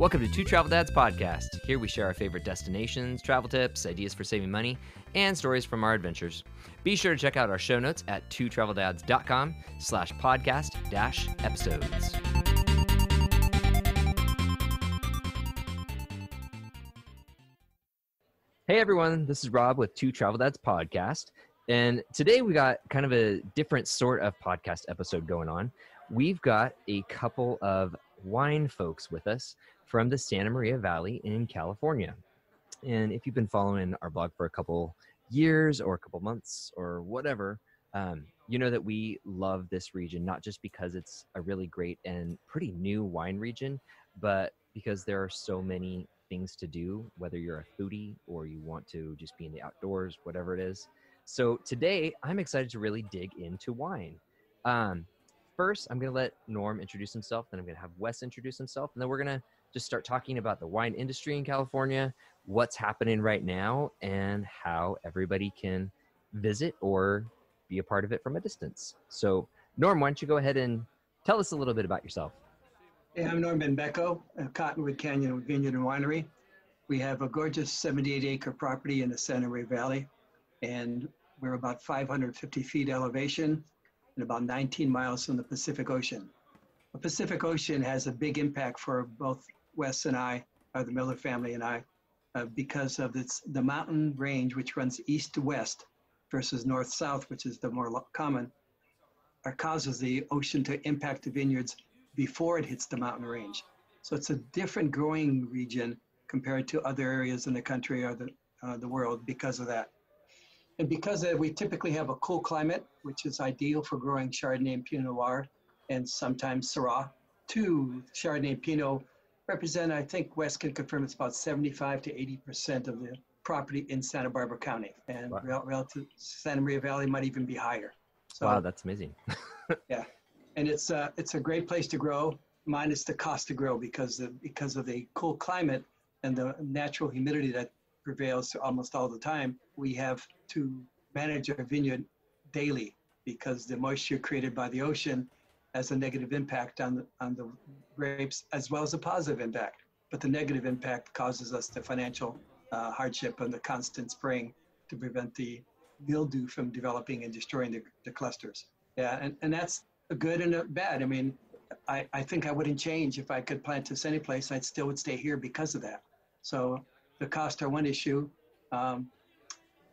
Welcome to Two Travel Dads Podcast. Here we share our favorite destinations, travel tips, ideas for saving money, and stories from our adventures. Be sure to check out our show notes at twotraveldads.com slash podcast dash episodes. Hey everyone, this is Rob with Two Travel Dads Podcast. And today we got kind of a different sort of podcast episode going on. We've got a couple of wine folks with us from the Santa Maria Valley in California. And if you've been following our blog for a couple years or a couple months or whatever, um, you know that we love this region, not just because it's a really great and pretty new wine region, but because there are so many things to do, whether you're a foodie or you want to just be in the outdoors, whatever it is. So today, I'm excited to really dig into wine. Um, first, I'm going to let Norm introduce himself, then I'm going to have Wes introduce himself, and then we're going to just start talking about the wine industry in California, what's happening right now, and how everybody can visit or be a part of it from a distance. So, Norm, why don't you go ahead and tell us a little bit about yourself? Hey, I'm Norman Beko of Cottonwood Canyon Vineyard and Winery. We have a gorgeous 78 acre property in the Santa Maria Valley, and we're about 550 feet elevation and about 19 miles from the Pacific Ocean. The Pacific Ocean has a big impact for both Wes and I, or the Miller family and I, uh, because of its, the mountain range, which runs east to west versus north south, which is the more common, or causes the ocean to impact the vineyards before it hits the mountain range. So it's a different growing region compared to other areas in the country or the, uh, the world because of that. And because uh, we typically have a cool climate, which is ideal for growing Chardonnay and Pinot Noir, and sometimes Syrah, two Chardonnay and Pinot represent, I think Wes can confirm it's about 75 to 80% of the property in Santa Barbara County. And wow. relative Santa Maria Valley might even be higher. So, wow, that's amazing. yeah and it's uh, it's a great place to grow, minus the cost to grow because of, because of the cool climate and the natural humidity that prevails almost all the time. We have to manage our vineyard daily because the moisture created by the ocean has a negative impact on the, on the grapes as well as a positive impact. But the negative impact causes us the financial uh, hardship and the constant spraying to prevent the mildew from developing and destroying the, the clusters. Yeah, and, and that's a good and a bad. I mean, I, I think I wouldn't change if I could plant this any place. I still would stay here because of that. So the costs are one issue, um,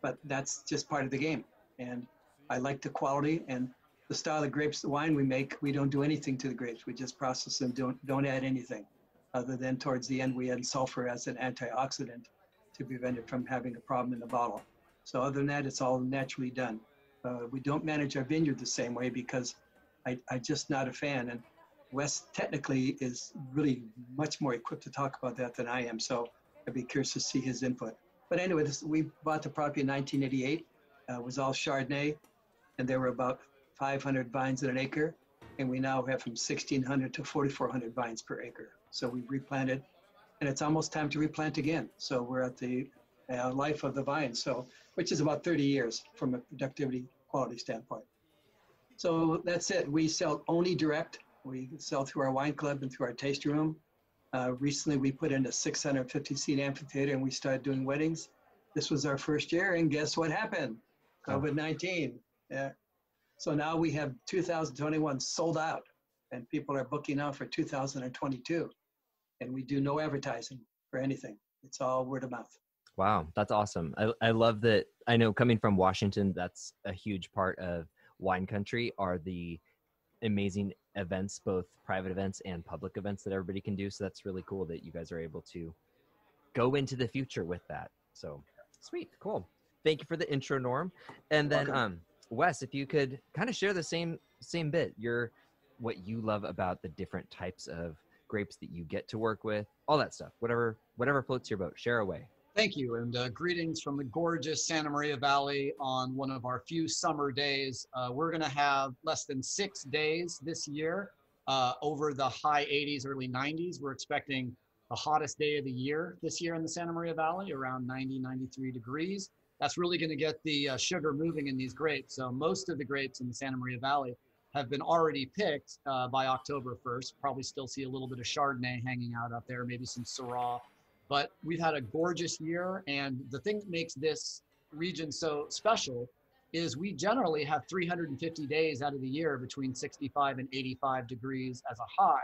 but that's just part of the game. And I like the quality and the style of grapes, the wine we make. We don't do anything to the grapes. We just process them. Don't don't add anything, other than towards the end we add sulfur as an antioxidant to prevent it from having a problem in the bottle. So other than that, it's all naturally done. Uh, we don't manage our vineyard the same way because I, I'm just not a fan. And Wes technically is really much more equipped to talk about that than I am. So I'd be curious to see his input. But anyway, this, we bought the property in 1988. Uh, it was all Chardonnay, and there were about 500 vines in an acre. And we now have from 1,600 to 4,400 vines per acre. So we replanted, and it's almost time to replant again. So we're at the uh, life of the vine, so which is about 30 years from a productivity quality standpoint. So that's it. We sell only direct. We sell through our wine club and through our tasting room. Uh, recently, we put in a 650 seat amphitheater and we started doing weddings. This was our first year, and guess what happened? COVID 19. Yeah. So now we have 2021 sold out, and people are booking out for 2022. And we do no advertising for anything, it's all word of mouth. Wow, that's awesome. I, I love that. I know coming from Washington, that's a huge part of wine country are the amazing events, both private events and public events that everybody can do. So that's really cool that you guys are able to go into the future with that. So sweet, cool. Thank you for the intro, Norm. And then, um, Wes, if you could kind of share the same same bit, your what you love about the different types of grapes that you get to work with, all that stuff, whatever whatever floats your boat. Share away. Thank you, and uh, greetings from the gorgeous Santa Maria Valley on one of our few summer days. Uh, we're going to have less than six days this year uh, over the high 80s, early 90s. We're expecting the hottest day of the year this year in the Santa Maria Valley, around 90, 93 degrees. That's really going to get the uh, sugar moving in these grapes. So most of the grapes in the Santa Maria Valley have been already picked uh, by October 1st. Probably still see a little bit of Chardonnay hanging out up there, maybe some Syrah. But we've had a gorgeous year. And the thing that makes this region so special is we generally have 350 days out of the year between 65 and 85 degrees as a high.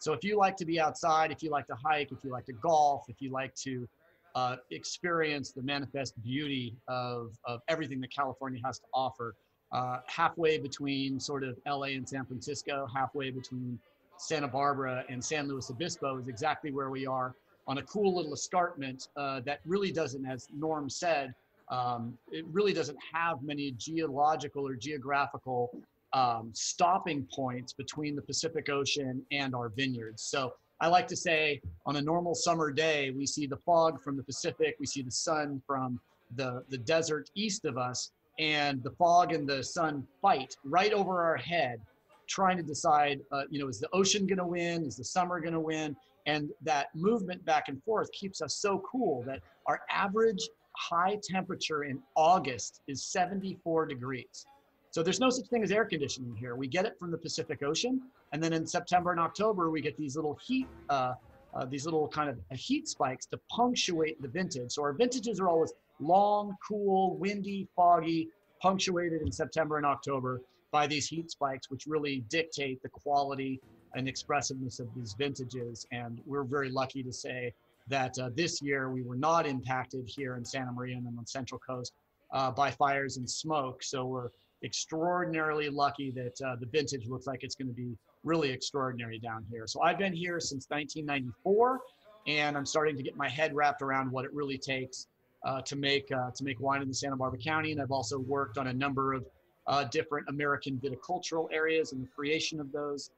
So if you like to be outside, if you like to hike, if you like to golf, if you like to uh, experience the manifest beauty of, of everything that California has to offer, uh, halfway between sort of LA and San Francisco, halfway between Santa Barbara and San Luis Obispo is exactly where we are on a cool little escarpment uh, that really doesn't, as Norm said, um, it really doesn't have many geological or geographical um, stopping points between the Pacific Ocean and our vineyards. So I like to say on a normal summer day, we see the fog from the Pacific, we see the sun from the, the desert east of us, and the fog and the sun fight right over our head, trying to decide, uh, you know, is the ocean going to win? Is the summer going to win? And that movement back and forth keeps us so cool that our average high temperature in August is 74 degrees. So there's no such thing as air conditioning here. We get it from the Pacific Ocean, and then in September and October we get these little heat, uh, uh, these little kind of heat spikes to punctuate the vintage. So our vintages are always long, cool, windy, foggy, punctuated in September and October by these heat spikes, which really dictate the quality and expressiveness of these vintages. And we're very lucky to say that uh, this year we were not impacted here in Santa Maria and on the Central Coast uh, by fires and smoke. So we're extraordinarily lucky that uh, the vintage looks like it's going to be really extraordinary down here. So I've been here since 1994, and I'm starting to get my head wrapped around what it really takes uh, to make uh, to make wine in the Santa Barbara County. And I've also worked on a number of uh, different American viticultural areas and the creation of those.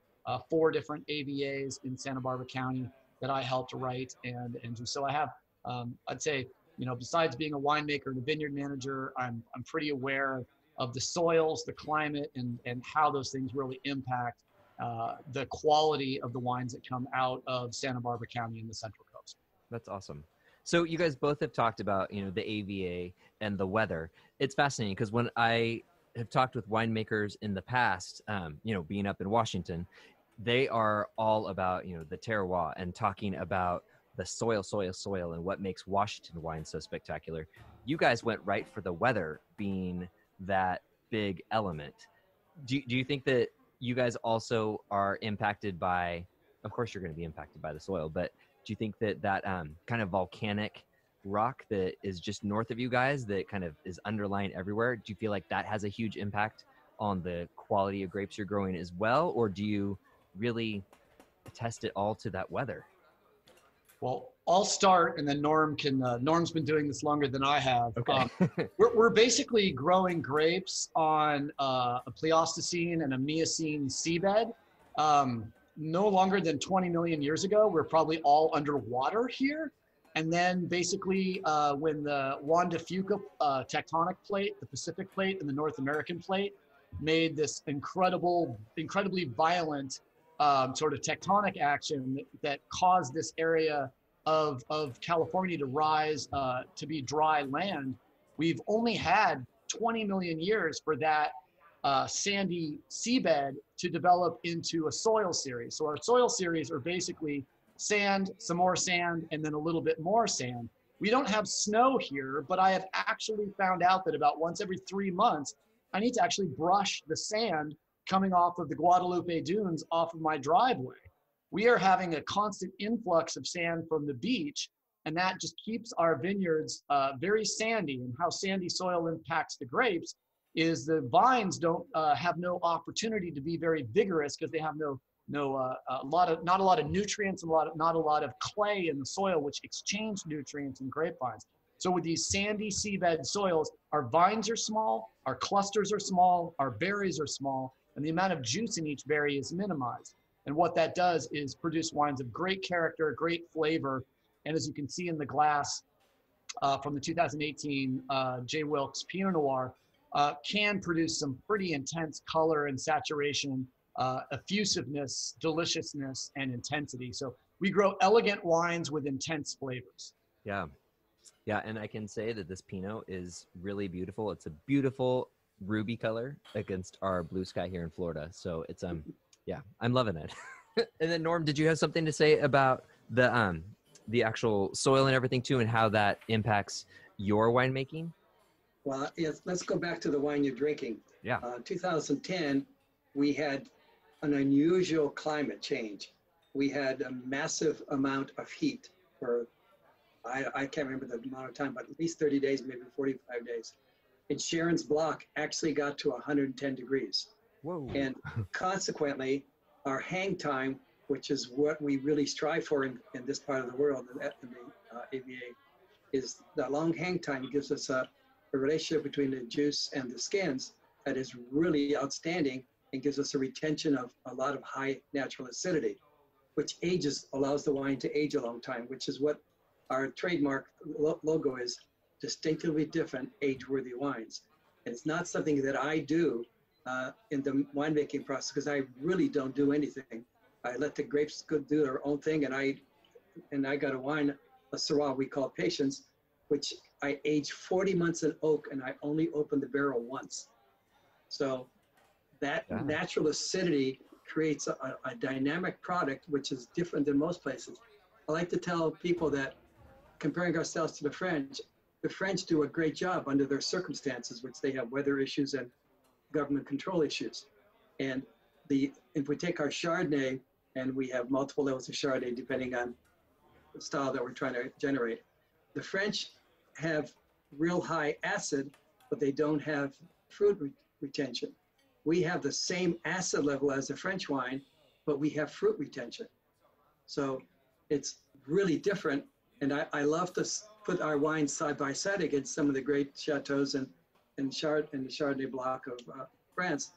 Four different AVAs in Santa Barbara County that I helped write and and do. So I have, um, I'd say, you know, besides being a winemaker and a vineyard manager, I'm I'm pretty aware of, of the soils, the climate, and and how those things really impact uh, the quality of the wines that come out of Santa Barbara County and the Central Coast. That's awesome. So you guys both have talked about you know the AVA and the weather. It's fascinating because when I have talked with winemakers in the past, um, you know, being up in Washington, they are all about you know the terroir and talking about the soil, soil, soil, and what makes Washington wine so spectacular. You guys went right for the weather being that big element. Do, do you think that you guys also are impacted by, of course, you're going to be impacted by the soil, but do you think that that um, kind of volcanic rock that is just north of you guys that kind of is underlying everywhere, do you feel like that has a huge impact on the quality of grapes you're growing as well? Or do you really attest it all to that weather? Well, I'll start, and then Norm can. Uh, Norm's been doing this longer than I have. Okay. Um, we're, we're basically growing grapes on uh, a Pleistocene and a Miocene seabed. Um, no longer than 20 million years ago, we're probably all underwater here. And then basically, uh, when the Juan de Fuca uh, tectonic plate, the Pacific plate, and the North American plate made this incredible, incredibly violent um, sort of tectonic action that, that, caused this area of, of California to rise uh, to be dry land. We've only had 20 million years for that uh, sandy seabed to develop into a soil series. So our soil series are basically sand, some more sand, and then a little bit more sand. We don't have snow here, but I have actually found out that about once every three months, I need to actually brush the sand coming off of the Guadalupe Dunes off of my driveway. We are having a constant influx of sand from the beach, and that just keeps our vineyards uh, very sandy. And how sandy soil impacts the grapes is the vines don't uh, have no opportunity to be very vigorous because they have no no uh, a lot of not a lot of nutrients and a lot of, not a lot of clay in the soil which exchange nutrients in grapevines. So with these sandy seabed soils, our vines are small, our clusters are small, our berries are small, and the amount of juice in each berry is minimized. And what that does is produce wines of great character, great flavor, and as you can see in the glass uh, from the 2018 uh, J. Wilkes Pinot Noir, uh, can produce some pretty intense color and saturation, uh, effusiveness, deliciousness, and intensity. So we grow elegant wines with intense flavors. Yeah. Yeah. And I can say that this Pinot is really beautiful. It's a beautiful ruby color against our blue sky here in Florida. So it's um yeah, I'm loving it. and then Norm, did you have something to say about the um the actual soil and everything too and how that impacts your winemaking? Well, yes, let's go back to the wine you're drinking. Yeah. Uh, 2010, we had an unusual climate change. We had a massive amount of heat for, I, I can't remember the amount of time, but at least 30 days, maybe 45 days. And Sharon's block actually got to 110 degrees. Whoa. And consequently, our hang time, which is what we really strive for in, in this part of the world, in the uh, AVA, is the long hang time gives us a, a relationship between the juice and the skins that is really outstanding and gives us a retention of a lot of high natural acidity, which ages, allows the wine to age a long time, which is what our trademark lo- logo is distinctively different age-worthy wines. And it's not something that I do uh, in the winemaking process because I really don't do anything. I let the grapes go do their own thing, and I and I got a wine, a Syrah we call Patience, which I aged 40 months in oak, and I only opened the barrel once. So that Yeah. natural acidity creates a, a dynamic product which is different than most places. I like to tell people that comparing ourselves to the French, the French do a great job under their circumstances, which they have weather issues and government control issues. And the if we take our Chardonnay and we have multiple levels of Chardonnay depending on the style that we're trying to generate, the French have real high acid, but they don't have fruit re- retention. We have the same acid level as the French wine, but we have fruit retention. So it's really different. And I, I love to s- put our wines side by side against some of the great chateaus and, and, Chard, and the Chardonnay block of uh, France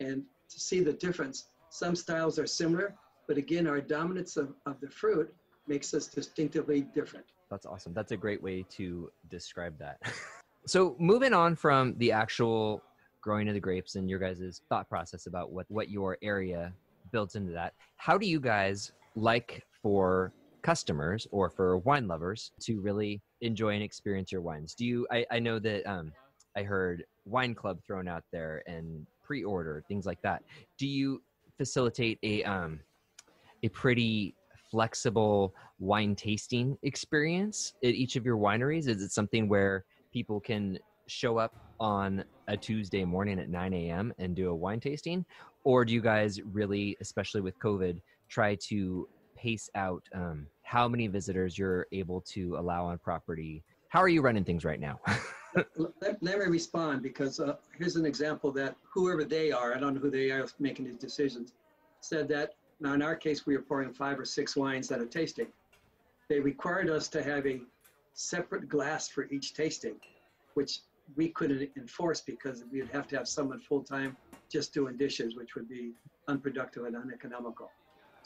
and to see the difference. Some styles are similar, but again, our dominance of, of the fruit makes us distinctively different. That's awesome. That's a great way to describe that. so moving on from the actual growing of the grapes and your guys' thought process about what, what your area builds into that, how do you guys like for customers or for wine lovers to really enjoy and experience your wines? Do you I, I know that um I heard wine club thrown out there and pre-order, things like that. Do you facilitate a um a pretty flexible wine tasting experience at each of your wineries? Is it something where people can show up on a Tuesday morning at 9 a.m. and do a wine tasting? Or do you guys really, especially with COVID, try to pace out um, how many visitors you're able to allow on property? How are you running things right now? let, let me respond because uh, here's an example that whoever they are, I don't know who they are making these decisions, said that now in our case we were pouring five or six wines at a tasting. They required us to have a separate glass for each tasting, which we couldn't enforce because we'd have to have someone full time just doing dishes, which would be unproductive and uneconomical.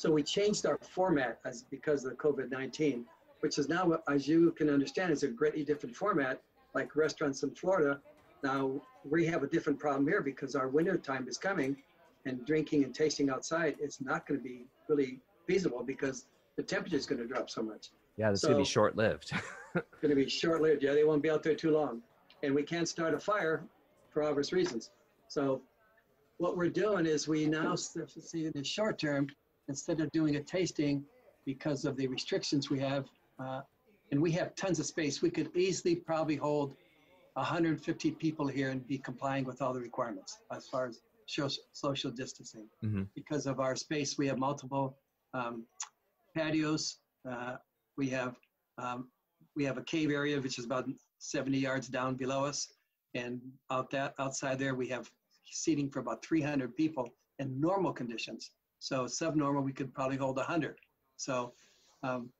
So we changed our format as because of the COVID 19, which is now, as you can understand, is a greatly different format like restaurants in Florida. Now we have a different problem here because our winter time is coming and drinking and tasting outside is not going to be really feasible because the temperature is going to drop so much. yeah, this is gonna be short lived. It's going to be short lived. Yeah, they won't be out there too long. And we can't start a fire for obvious reasons. So what we're doing is we now see in the short term, instead of doing a tasting because of the restrictions we have, uh, and we have tons of space, we could easily probably hold 150 people here and be complying with all the requirements as far as social distancing. Mhm. Because of our space, we have multiple um, patios. Uh, we have um, we have a cave area which is about 70 yards down below us, and out that outside there we have seating for about 300 people in normal conditions. So subnormal we could probably hold 100. So um,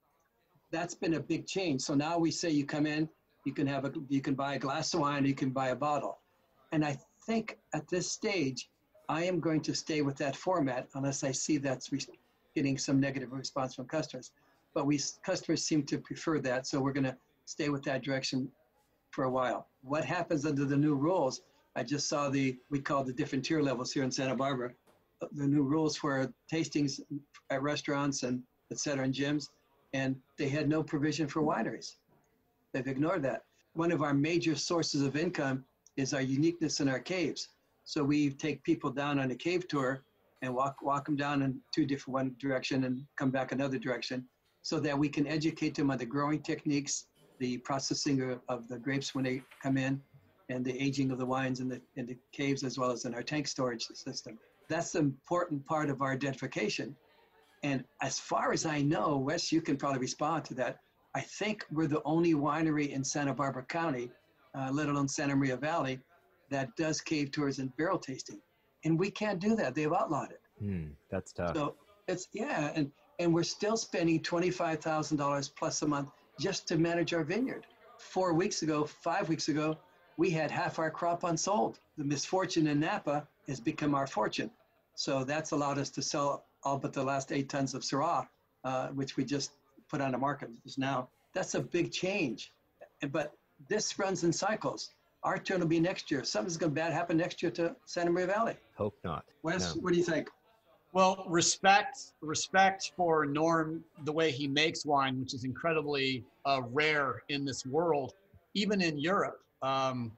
that's been a big change. So now we say you come in, you can have a you can buy a glass of wine, you can buy a bottle, and I think at this stage I am going to stay with that format unless I see that's re- getting some negative response from customers. But we customers seem to prefer that, so we're going to stay with that direction for a while. What happens under the new rules? I just saw the we call the different tier levels here in Santa Barbara. The new rules for tastings at restaurants and et cetera and gyms, and they had no provision for wineries. They've ignored that. One of our major sources of income is our uniqueness in our caves. So we take people down on a cave tour and walk walk them down in two different one direction and come back another direction, so that we can educate them on the growing techniques, the processing of, of the grapes when they come in, and the aging of the wines in the in the caves as well as in our tank storage system. That's the important part of our identification. And as far as I know, Wes, you can probably respond to that. I think we're the only winery in Santa Barbara County, uh, let alone Santa Maria Valley, that does cave tours and barrel tasting. And we can't do that. They've outlawed it. Hmm, that's tough. So it's, yeah. And, and we're still spending $25,000 plus a month just to manage our vineyard. Four weeks ago, five weeks ago, we had half our crop unsold. The misfortune in Napa has become our fortune. So that's allowed us to sell all but the last eight tons of Syrah, uh, which we just put on the market just now. That's a big change. But this runs in cycles. Our turn will be next year. Something's going to bad happen next year to Santa Maria Valley. Hope not. Wes, No. what do you think? Well, respect respect for Norm, the way he makes wine, which is incredibly uh, rare in this world, even in Europe. Um,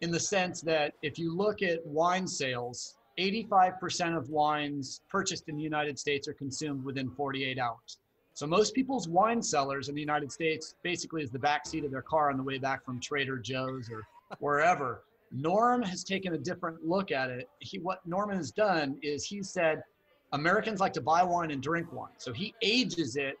in the sense that if you look at wine sales, 85% of wines purchased in the United States are consumed within 48 hours. So most people's wine cellars in the United States basically is the back seat of their car on the way back from Trader Joe's or wherever. Norm has taken a different look at it. He, what Norman has done is he said Americans like to buy wine and drink wine. So he ages it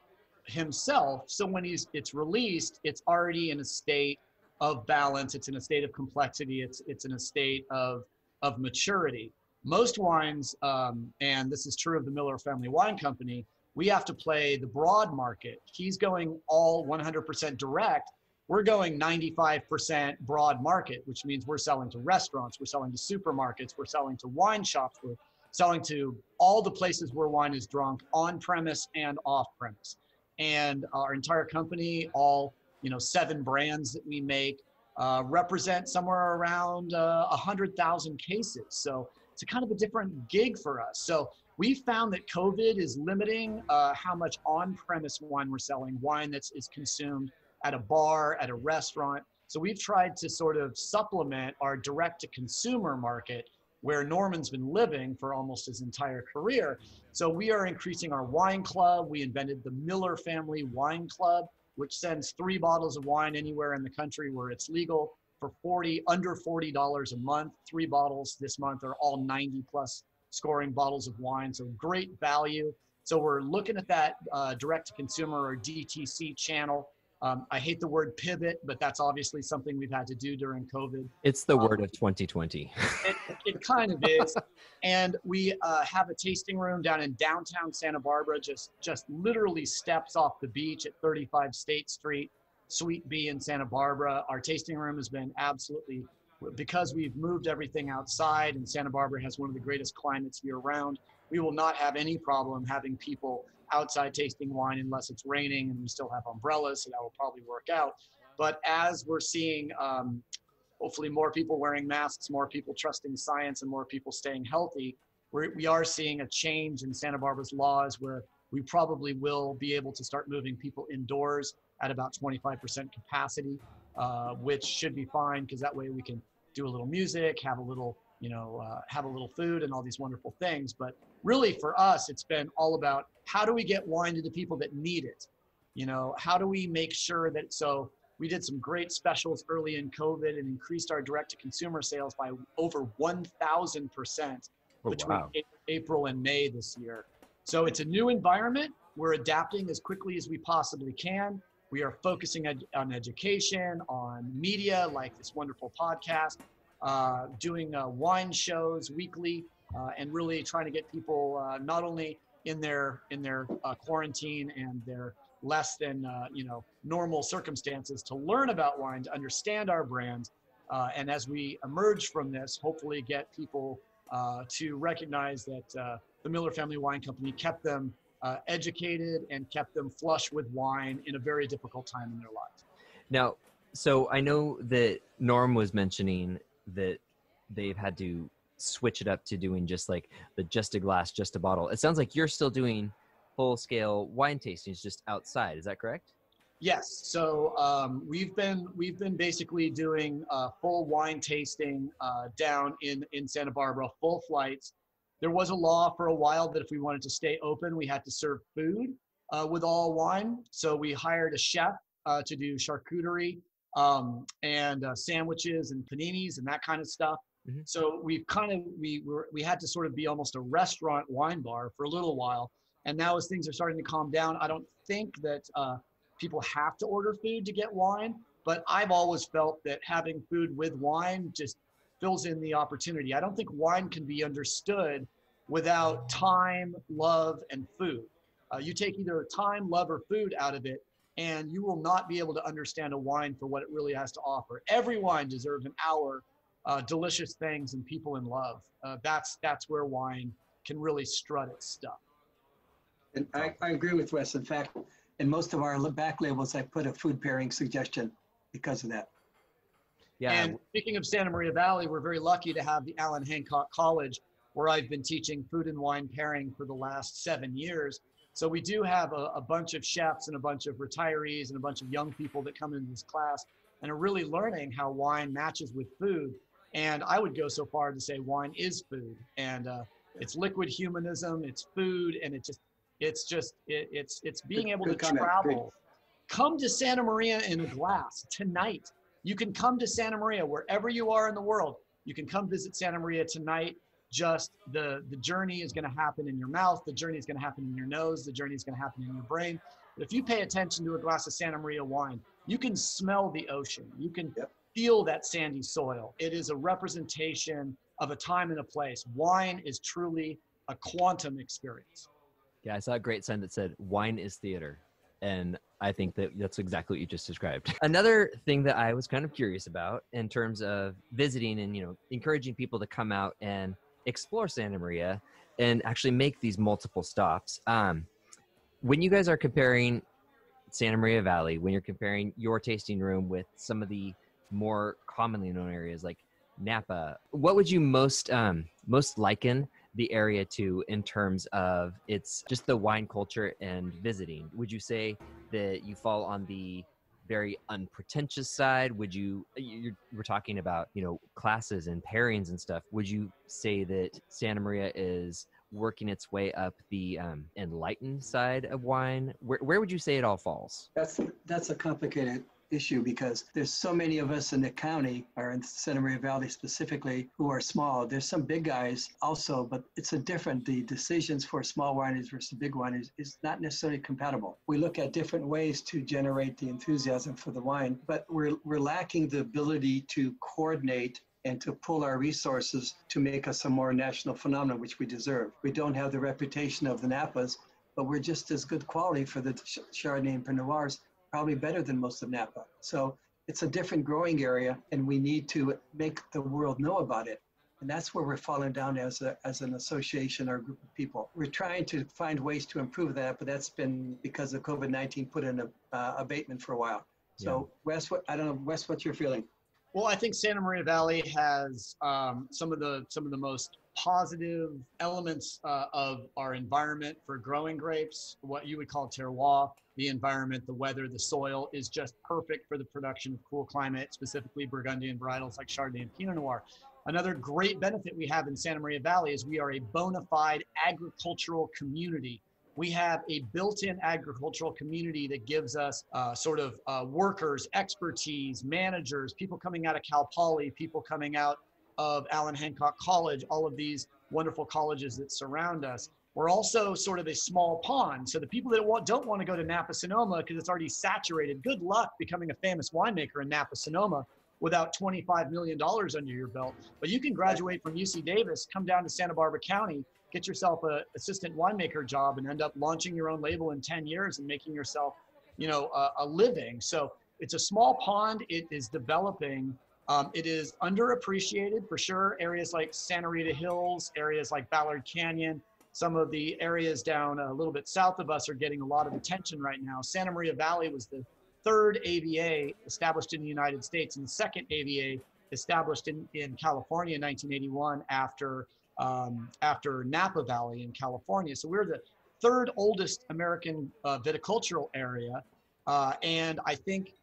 himself. So when he's it's released, it's already in a state of balance. It's in a state of complexity. It's it's in a state of of maturity. Most wines, um, and this is true of the Miller Family Wine Company, we have to play the broad market. He's going all 100% direct. We're going 95% broad market, which means we're selling to restaurants, we're selling to supermarkets, we're selling to wine shops, we're selling to all the places where wine is drunk on premise and off premise. And our entire company, all you know, seven brands that we make, uh, represent somewhere around uh, 100,000 cases. So it's a kind of a different gig for us. So we found that COVID is limiting uh, how much on-premise wine we're selling, wine that is consumed at a bar, at a restaurant. So we've tried to sort of supplement our direct-to-consumer market where Norman's been living for almost his entire career. So we are increasing our wine club. We invented the Miller Family Wine Club, which sends three bottles of wine anywhere in the country where it's legal for 40 under $40 a month. Three bottles this month are all 90 plus scoring bottles of wine. So great value. So we're looking at that uh, direct to consumer or DTC channel. Um, I hate the word pivot, but that's obviously something we've had to do during COVID. It's the Um, word of 2020. It, it kind of is. And we uh, have a tasting room down in downtown Santa Barbara, just just literally steps off the beach at 35 State Street, Suite B in Santa Barbara. Our tasting room has been absolutely because we've moved everything outside, and Santa Barbara has one of the greatest climates year round. We will not have any problem having people outside tasting wine unless it's raining and we still have umbrellas, so that will probably work out. But as we're seeing um, hopefully more people wearing masks, more people trusting science, and more people staying healthy, we're, we are seeing a change in Santa Barbara's laws where we probably will be able to start moving people indoors at about 25% capacity, uh, which should be fine because that way we can do a little music, have a little, you know, uh, have a little food and all these wonderful things. But really for us, it's been all about how do we get wine to the people that need it? You know, how do we make sure that so we did some great specials early in COVID and increased our direct to consumer sales by over 1,000% Oh, between wow. April and May this year. So it's a new environment. We're adapting as quickly as we possibly can. We are focusing ed- on education, on media like this wonderful podcast, uh, doing uh, wine shows weekly, uh, and really trying to get people uh, not only in their in their uh, quarantine and their less than uh, you know normal circumstances to learn about wine, to understand our brand, and as we emerge from this, hopefully get people to recognize that the Miller Family Wine Company kept them uh, educated and kept them flush with wine in a very difficult time in their lives. Now, so I know that Norm was mentioning that they've had to switch it up to doing just like the just a glass, just a bottle. It sounds like you're still doing full scale wine tastings just outside. Is that correct? Yes. So um, we've been we've been basically doing uh, full wine tasting uh, down in in Santa Barbara, full flights. There was a law for a while that if we wanted to stay open, we had to serve food uh, with all wine. So we hired a chef uh, to do charcuterie um, and uh, sandwiches and paninis and that kind of stuff. Mm-hmm. So we've kind of we were we had to sort of be almost a restaurant wine bar for a little while. And now as things are starting to calm down, I don't think that uh, people have to order food to get wine, but I've always felt that having food with wine just fills in the opportunity. I don't think wine can be understood without time, love, and food. Uh, you take either time, love, or food out of it, and you will not be able to understand a wine for what it really has to offer. Every wine deserves an hour, uh, delicious things, and people in love. Uh, that's that's where wine can really strut its stuff. And I, I agree with Wes. In fact, in most of our back labels, I put a food pairing suggestion because of that. Yeah. And speaking of Santa Maria Valley, we're very lucky to have the Allen Hancock College, where I've been teaching food and wine pairing for the last seven years. So we do have a, a bunch of chefs and a bunch of retirees and a bunch of young people that come into this class and are really learning how wine matches with food. And I would go so far to say wine is food, and uh, it's liquid humanism, it's food, and it just it's just it, it's it's being good, able good to comment. travel. Come to Santa Maria in a glass tonight. You can come to Santa Maria wherever you are in the world. You can come visit Santa Maria tonight. Just the the journey is going to happen in your mouth. The journey is going to happen in your nose. The journey is going to happen in your brain. But if you pay attention to a glass of Santa Maria wine, you can smell the ocean. You can yep. feel that sandy soil. It is a representation of a time and a place. Wine is truly a quantum experience. Yeah, I saw a great sign that said "Wine is theater," and I think that that's exactly what you just described. Another thing that I was kind of curious about in terms of visiting and you know encouraging people to come out and explore Santa Maria and actually make these multiple stops. Um, when you guys are comparing Santa Maria Valley, when you're comparing your tasting room with some of the more commonly known areas like Napa, what would you most um, most liken the area to in terms of it's just the wine culture and visiting? Would you say that you fall on the very unpretentious side? Would you you were talking about you know classes and pairings and stuff? Would you say that Santa Maria is working its way up the um, enlightened side of wine? Where where would you say it all falls? That's that's a complicated issue because there's so many of us in the county or in Santa Maria Valley specifically who are small. There's some big guys also, but it's a different. The decisions for small wineries versus big wineries is not necessarily compatible. We look at different ways to generate the enthusiasm for the wine, but we're we're lacking the ability to coordinate and to pull our resources to make us a more national phenomenon, which we deserve. We don't have the reputation of the Napas, but we're just as good quality for the Chardonnay and Pinot Noirs probably better than most of Napa. So it's a different growing area, and we need to make the world know about it. And that's where we're falling down as, a, as an association or group of people. We're trying to find ways to improve that, but that's been because of COVID 19 put in a uh, abatement for a while. So, yeah. Wes, what, I don't know, Wes, what's your feeling? Well, I think Santa Maria Valley has um, some of the some of the most positive elements uh, of our environment for growing grapes. What you would call terroir, the environment, the weather, the soil is just perfect for the production of cool climate, specifically Burgundian varietals like Chardonnay and Pinot Noir. Another great benefit we have in Santa Maria Valley is we are a bona fide agricultural community. We have a built-in agricultural community that gives us uh, sort of uh, workers, expertise, managers, people coming out of Cal Poly, people coming out of Allen Hancock College, all of these wonderful colleges that surround us. We're also sort of a small pond. So the people that want, don't want to go to Napa Sonoma because it's already saturated, good luck becoming a famous winemaker in Napa Sonoma without $25 million under your belt. But you can graduate from UC Davis, come down to Santa Barbara County, get yourself a assistant winemaker job and end up launching your own label in 10 years and making yourself, you know, a, a living. So it's a small pond. It is developing um, it is underappreciated for sure. Areas like Santa Rita Hills, areas like Ballard Canyon, some of the areas down a little bit south of us are getting a lot of attention right now. Santa Maria Valley was the third AVA established in the United States and the second AVA established in, in California in 1981 after, um, after Napa Valley in California. So we're the third oldest American uh, viticultural area Uh, and I think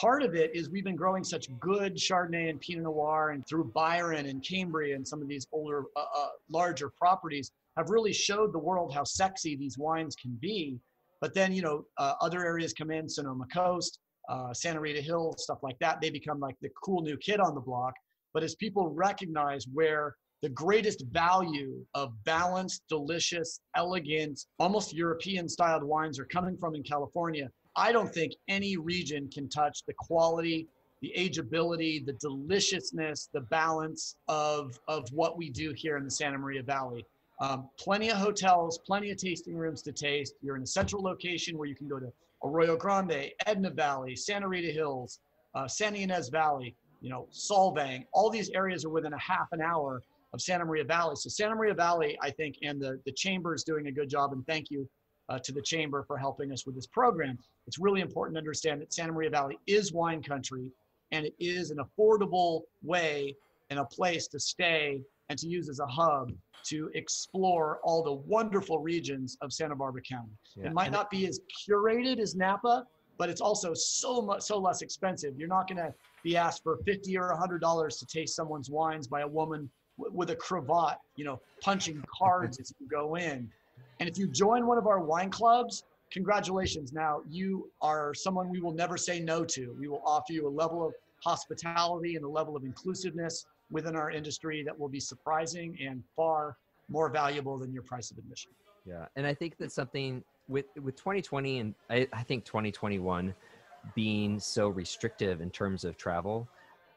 part of it is we've been growing such good Chardonnay and Pinot Noir, and through Byron and Cambria and some of these older, uh, uh, larger properties have really showed the world how sexy these wines can be. But then, you know, uh, other areas come in, Sonoma Coast, uh, Santa Rita Hills, stuff like that. They become like the cool new kid on the block. But as people recognize where the greatest value of balanced, delicious, elegant, almost European styled wines are coming from in California, I don't think any region can touch the quality, the ageability, the deliciousness, the balance of, of what we do here in the Santa Maria Valley. Um, plenty of hotels, plenty of tasting rooms to taste. You're in a central location where you can go to Arroyo Grande, Edna Valley, Santa Rita Hills, uh, Santa Ynez Valley, you know, Solvang. All these areas are within a half an hour of Santa Maria Valley. So Santa Maria Valley, I think, and the, the chamber is doing a good job. And thank you uh, to the chamber for helping us with this program. It's really important to understand that Santa Maria Valley is wine country and it is an affordable way and a place to stay and to use as a hub to explore all the wonderful regions of Santa Barbara County. Yeah. It might not be as curated as Napa, but it's also so much so less expensive. You're not going to be asked for 50 or 100 dollars to taste someone's wines by a woman w- with a cravat, you know, punching cards as you go in. And if you join one of our wine clubs, congratulations. Now you are someone we will never say no to. We will offer you a level of hospitality and a level of inclusiveness within our industry that will be surprising and far more valuable than your price of admission. Yeah. And I think that something with with 2020 and I, I think 2021 being so restrictive in terms of travel,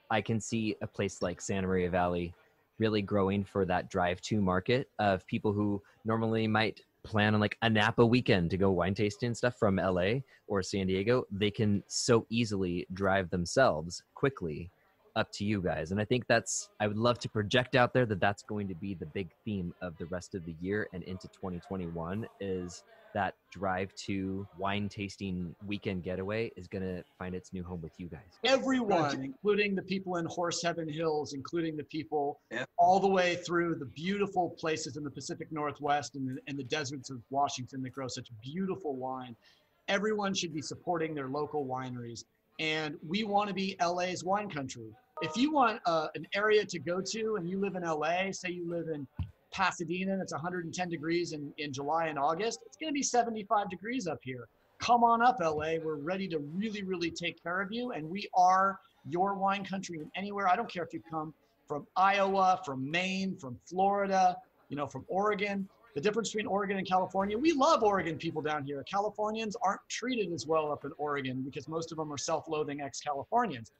I can see a place like Santa Maria Valley really growing for that drive to market of people who normally might plan on like a Napa weekend to go wine tasting and stuff from LA or San Diego, they can so easily drive themselves quickly up to you guys. And I think that's, I would love to project out there that that's going to be the big theme of the rest of the year and into 2021 is that drive to wine tasting weekend getaway is going to find its new home with you guys. Everyone, including the people in Horse Heaven Hills, including the people yeah. all the way through the beautiful places in the Pacific Northwest and the, and the deserts of Washington that grow such beautiful wine. Everyone should be supporting their local wineries. And we want to be LA's wine country. If you want uh, an area to go to and you live in LA, say you live in Pasadena and it's 110 degrees in, in July and August, it's going to be 75 degrees up here. Come on up, LA. We're ready to really, really take care of you. And we are your wine country and anywhere. I don't care if you come from Iowa, from Maine, from Florida, you know, from Oregon. The difference between Oregon and California, we love Oregon people down here. Californians aren't treated as well up in Oregon because most of them are self loathing ex Californians.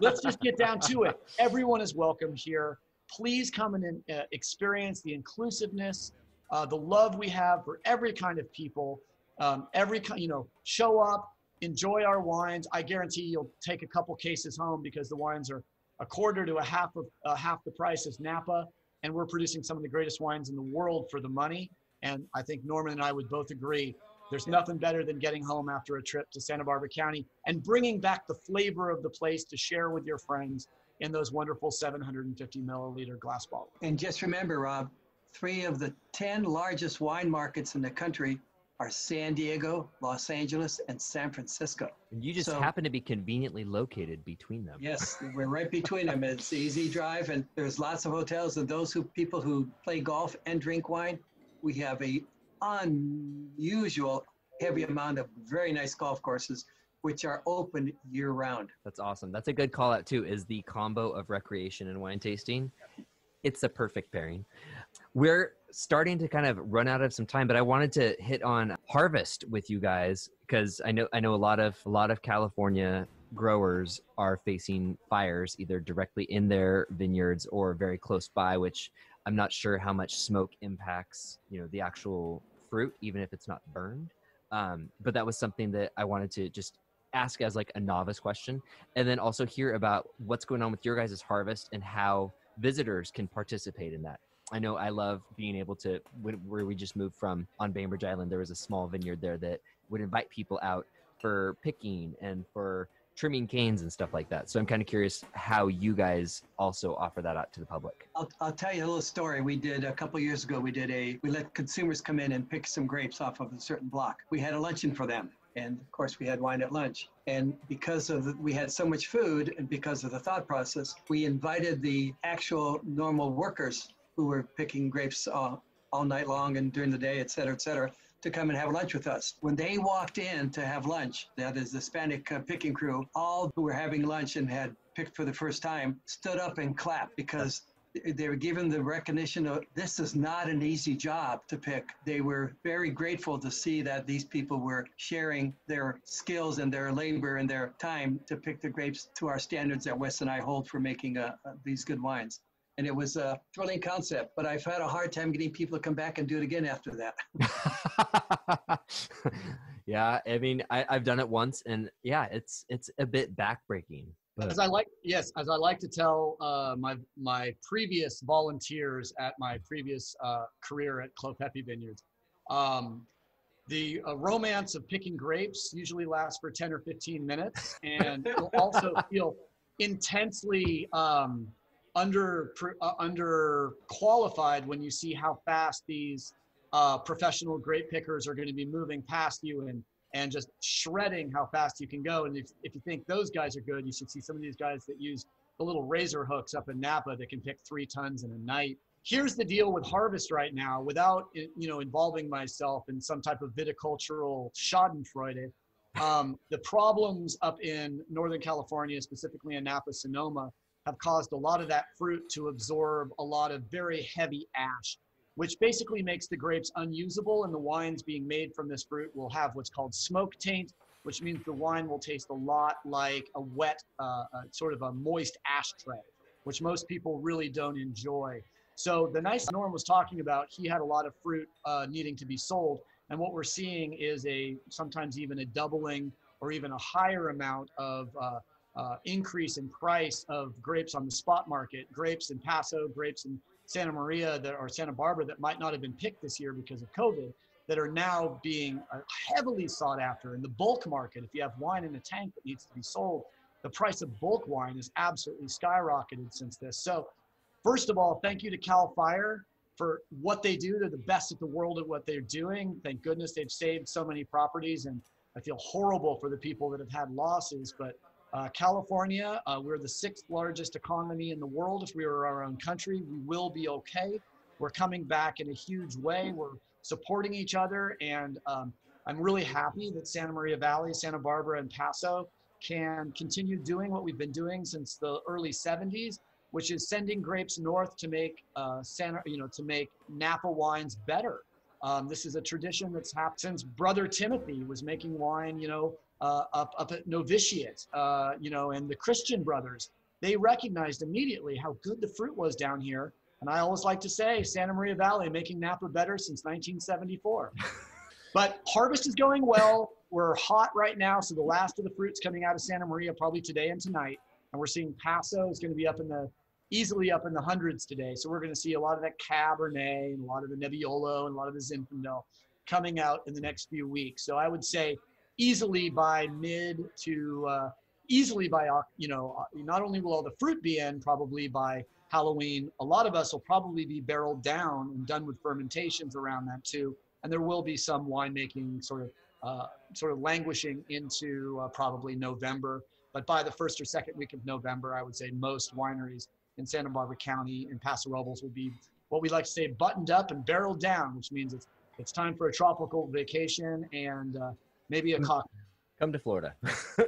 let's just get down to it. Everyone is welcome here please come and uh, experience the inclusiveness, uh, the love we have for every kind of people. Um, every kind, you know, show up, enjoy our wines. I guarantee you'll take a couple cases home because the wines are a quarter to a half of uh, half the price as Napa, and we're producing some of the greatest wines in the world for the money. And I think Norman and I would both agree. There's nothing better than getting home after a trip to Santa Barbara County and bringing back the flavor of the place to share with your friends in those wonderful 750 milliliter glass bottles. And just remember, Rob, three of the 10 largest wine markets in the country are San Diego, Los Angeles, and San Francisco. And you just so, happen to be conveniently located between them. Yes, we're right between them. It's easy drive, and there's lots of hotels. And those who people who play golf and drink wine, we have a unusual heavy amount of very nice golf courses which are open year round. That's awesome. That's a good call out too. Is the combo of recreation and wine tasting? It's a perfect pairing. We're starting to kind of run out of some time, but I wanted to hit on harvest with you guys because I know I know a lot of a lot of California growers are facing fires either directly in their vineyards or very close by, which I'm not sure how much smoke impacts, you know, the actual fruit, even if it's not burned. Um, but that was something that I wanted to just ask as like a novice question and then also hear about what's going on with your guys' harvest and how visitors can participate in that i know i love being able to where we just moved from on bainbridge island there was a small vineyard there that would invite people out for picking and for trimming canes and stuff like that. So i'm kind of curious how you guys also offer that out to the public. I'll, I'll tell you a little story. We did a couple years ago we did a we let consumers come in and pick some grapes off of a certain block. We had a luncheon for them And of course, we had wine at lunch. And because of the, we had so much food, and because of the thought process, we invited the actual normal workers who were picking grapes all, all night long and during the day, et cetera, et cetera, to come and have lunch with us. When they walked in to have lunch, that is the Hispanic uh, picking crew, all who were having lunch and had picked for the first time stood up and clapped because they were given the recognition of this is not an easy job to pick. They were very grateful to see that these people were sharing their skills and their labor and their time to pick the grapes to our standards that Wes and I hold for making uh, uh, these good wines and it was a thrilling concept. But I've had a hard time getting people to come back and do it again after that. yeah, I mean, I, have done it once, and yeah, it's it's a bit backbreaking. But. As I like, yes, as I like to tell uh, my my previous volunteers at my previous uh, career at Clos Pepe Vineyards, um, the uh, romance of picking grapes usually lasts for 10 or 15 minutes and you'll also feel intensely um, under uh, under qualified when you see how fast these uh, professional grape pickers are going to be moving past you and and just shredding how fast you can go. And if, if you think those guys are good, you should see some of these guys that use the little razor hooks up in Napa that can pick three tons in a night. Here's the deal with harvest right now, without you know involving myself in some type of viticultural Schadenfreude. Um, the problems up in Northern California, specifically in Napa Sonoma, have caused a lot of that fruit to absorb a lot of very heavy ash, which basically makes the grapes unusable. And the wines being made from this fruit will have what's called smoke taint, which means the wine will taste a lot like a wet, uh, uh, sort of a moist ashtray, which most people really don't enjoy. So the nice Norm was talking about, he had a lot of fruit uh, needing to be sold. And what we're seeing is a sometimes even a doubling or even a higher amount of uh, uh, increase in price of grapes on the spot market, grapes in Paso, grapes in Santa Maria that, or Santa Barbara that might not have been picked this year because of COVID, that are now being uh, heavily sought after in the bulk market. If you have wine in a tank that needs to be sold, the price of bulk wine has absolutely skyrocketed since this. So, first of all, thank you to Cal Fire for what they do. They're the best at the world at what they're doing. Thank goodness they've saved so many properties, and I feel horrible for the people that have had losses, but uh, California, uh, we're the sixth largest economy in the world. If we were our own country, we will be okay. We're coming back in a huge way. We're supporting each other. And um, I'm really happy that Santa Maria Valley, Santa Barbara, and Paso can continue doing what we've been doing since the early 70s, which is sending grapes north to make uh, Santa, you know, to make Napa wines better. Um, this is a tradition that's happened since Brother Timothy was making wine, you know, uh, up, up at Novitiate, uh, you know, and the Christian brothers, they recognized immediately how good the fruit was down here. And I always like to say Santa Maria Valley making Napa better since 1974. but harvest is going well. We're hot right now, so the last of the fruit's coming out of Santa Maria probably today and tonight. And we're seeing Paso is going to be up in the easily up in the hundreds today. So we're going to see a lot of that Cabernet and a lot of the Nebbiolo and a lot of the Zinfandel coming out in the next few weeks. So I would say easily by mid to uh, easily by you know uh, not only will all the fruit be in probably by Halloween, a lot of us will probably be barreled down and done with fermentations around that too, and there will be some winemaking sort of uh, sort of languishing into uh, probably November. But by the first or second week of November, I would say most wineries in Santa Barbara County and Paso Robles will be what we like to say buttoned up and barreled down, which means it's it's time for a tropical vacation and uh, maybe a cocktail. Come to Florida.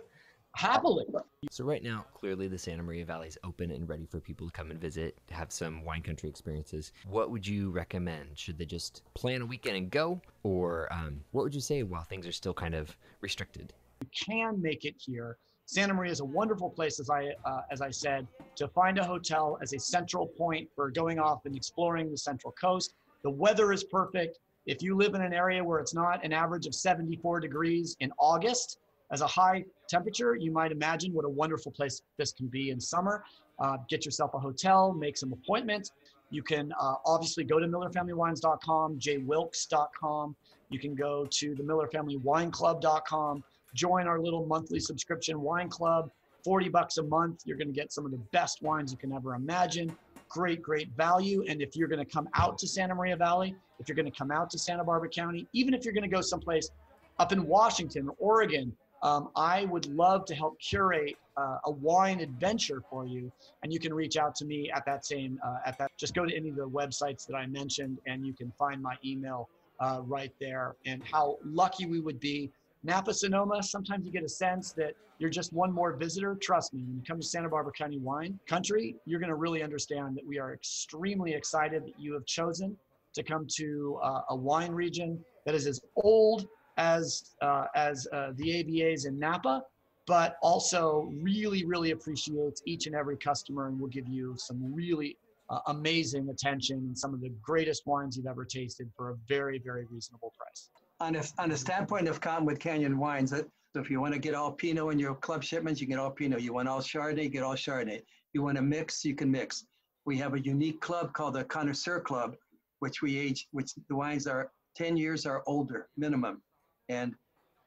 Happily. So right now, clearly the Santa Maria Valley is open and ready for people to come and visit, have some wine country experiences. What would you recommend? Should they just plan a weekend and go, or um, what would you say while things are still kind of restricted? You can make it here. Santa Maria is a wonderful place, as I uh, as I said, to find a hotel as a central point for going off and exploring the Central Coast. The weather is perfect. If you live in an area where it's not an average of 74 degrees in August as a high temperature, you might imagine what a wonderful place this can be in summer. Uh, get yourself a hotel, make some appointments. You can uh, obviously go to millerfamilywines.com, jwilkes.com. You can go to the millerfamilywineclub.com, join our little monthly subscription wine club. 40 bucks a month. You're going to get some of the best wines you can ever imagine great, great value. And if you're going to come out to Santa Maria Valley, if you're going to come out to Santa Barbara County, even if you're going to go someplace up in Washington or Oregon, um, I would love to help curate uh, a wine adventure for you. And you can reach out to me at that same, uh, at that, just go to any of the websites that I mentioned and you can find my email uh, right there. And how lucky we would be. Napa Sonoma, sometimes you get a sense that you're just one more visitor. Trust me, when you come to Santa Barbara County wine country, you're going to really understand that we are extremely excited that you have chosen to come to uh, a wine region that is as old as uh, as uh, the AVAs in Napa, but also really really appreciates each and every customer and will give you some really uh, amazing attention and some of the greatest wines you've ever tasted for a very very reasonable price. On a, on a standpoint of Cottonwood Canyon wines, that so if you want to get all Pinot in your club shipments, you get all Pinot. You want all Chardonnay, get all Chardonnay. You want to mix, you can mix. We have a unique club called the Connoisseur Club, which we age, which the wines are 10 years or older minimum. And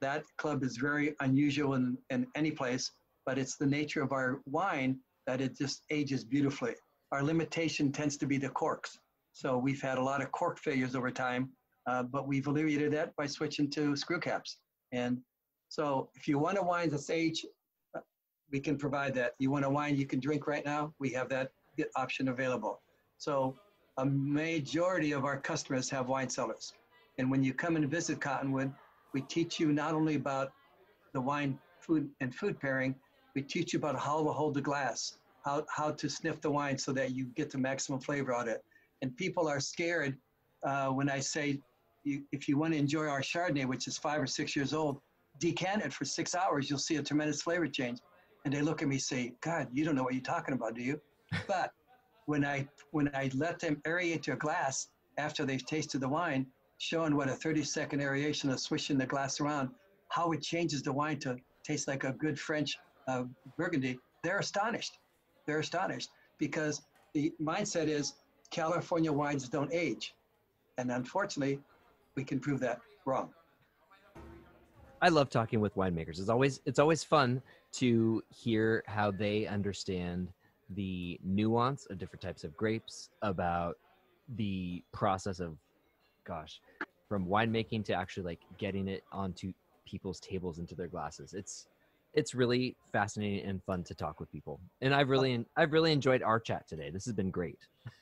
that club is very unusual in, in any place, but it's the nature of our wine that it just ages beautifully. Our limitation tends to be the corks. So we've had a lot of cork failures over time, uh, but we've alleviated that by switching to screw caps. And so if you want a wine that's aged, uh, we can provide that. You want a wine you can drink right now, we have that option available. So a majority of our customers have wine cellars. And when you come and visit Cottonwood, we teach you not only about the wine, food, and food pairing, we teach you about how to hold the glass, how, how to sniff the wine so that you get the maximum flavor out of it. And people are scared uh, when I say, you, if you want to enjoy our Chardonnay, which is five or six years old, decant it for six hours, you'll see a tremendous flavor change. And they look at me and say, God, you don't know what you're talking about, do you? But when I when I let them aerate their glass after they've tasted the wine, showing what a 30 second aeration of swishing the glass around, how it changes the wine to taste like a good French uh, Burgundy, they're astonished. They're astonished because the mindset is California wines don't age. And unfortunately, we can prove that wrong. I love talking with winemakers. It's always it's always fun to hear how they understand the nuance of different types of grapes, about the process of gosh, from winemaking to actually like getting it onto people's tables into their glasses. It's it's really fascinating and fun to talk with people. And I've really I've really enjoyed our chat today. This has been great.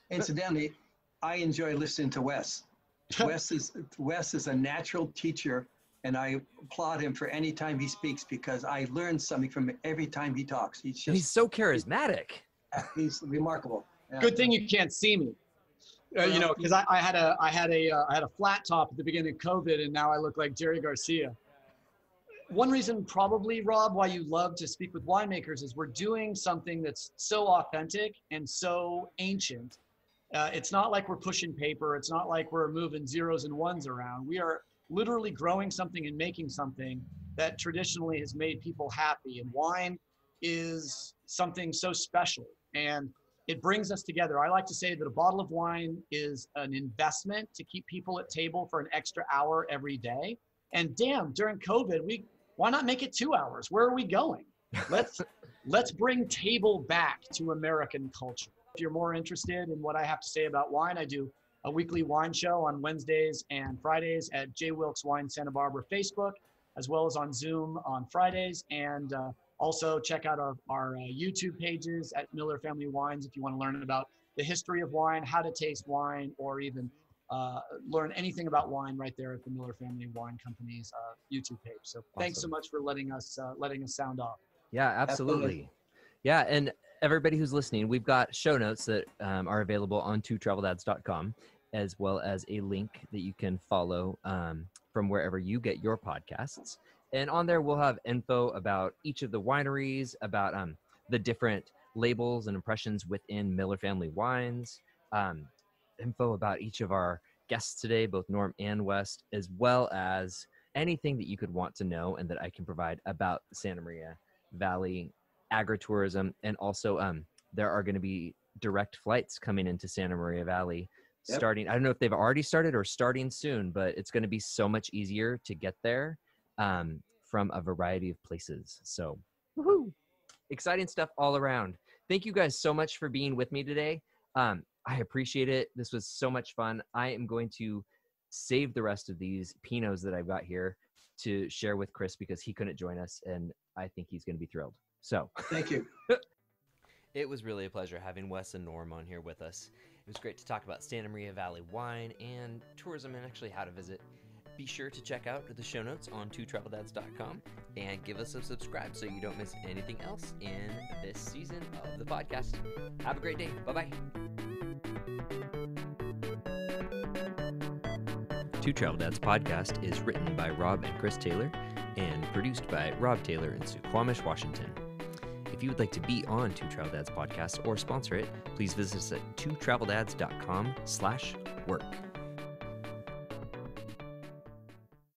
Incidentally, I enjoy listening to Wes. Wes is Wes is a natural teacher and I applaud him for any time he speaks because I learn something from every time he talks. He's just he's so charismatic. He's, remarkable. Yeah. Good thing you can't see me. Uh, you know, because I, I, had a I had a uh, I had a flat top at the beginning of COVID, and now I look like Jerry Garcia. One reason, probably, Rob, why you love to speak with winemakers is we're doing something that's so authentic and so ancient. Uh, it's not like we're pushing paper. It's not like we're moving zeros and ones around. We are literally growing something and making something that traditionally has made people happy. And wine is something so special. And it brings us together. I like to say that a bottle of wine is an investment to keep people at table for an extra hour every day. And damn, during COVID, we why not make it two hours? Where are we going? Let's let's bring table back to American culture. If you're more interested in what I have to say about wine, I do a weekly wine show on Wednesdays and Fridays at J Wilkes Wine Santa Barbara Facebook, as well as on Zoom on Fridays. And uh, also, check out our, our uh, YouTube pages at Miller Family Wines if you want to learn about the history of wine, how to taste wine, or even uh, learn anything about wine right there at the Miller Family Wine Company's uh, YouTube page. So awesome. thanks so much for letting us uh, letting us sound off. Yeah, absolutely. absolutely. Yeah, and everybody who's listening, we've got show notes that um, are available on twotraveldads.com, as well as a link that you can follow um, from wherever you get your podcasts. And on there, we'll have info about each of the wineries, about um, the different labels and impressions within Miller Family Wines, um, info about each of our guests today, both Norm and Wes, as well as anything that you could want to know and that I can provide about Santa Maria Valley agritourism. And also, um, there are going to be direct flights coming into Santa Maria Valley yep. starting. I don't know if they've already started or starting soon, but it's going to be so much easier to get there um, from a variety of places. So, woohoo! exciting stuff all around. Thank you guys so much for being with me today. Um, I appreciate it. This was so much fun. I am going to save the rest of these Pinots that I've got here to share with Chris because he couldn't join us, and I think he's going to be thrilled. So, thank you. it was really a pleasure having Wes and Norm on here with us. It was great to talk about Santa Maria Valley wine and tourism and actually how to visit. Be sure to check out the show notes on twotraveldads.com and give us a subscribe so you don't miss anything else in this season of the podcast. Have a great day. Bye bye. Two Travel Dads podcast is written by Rob and Chris Taylor and produced by Rob Taylor in Suquamish, Washington. If you would like to be on Two Travel Dads podcast or sponsor it, please visit us at twotraveldads.com slash work.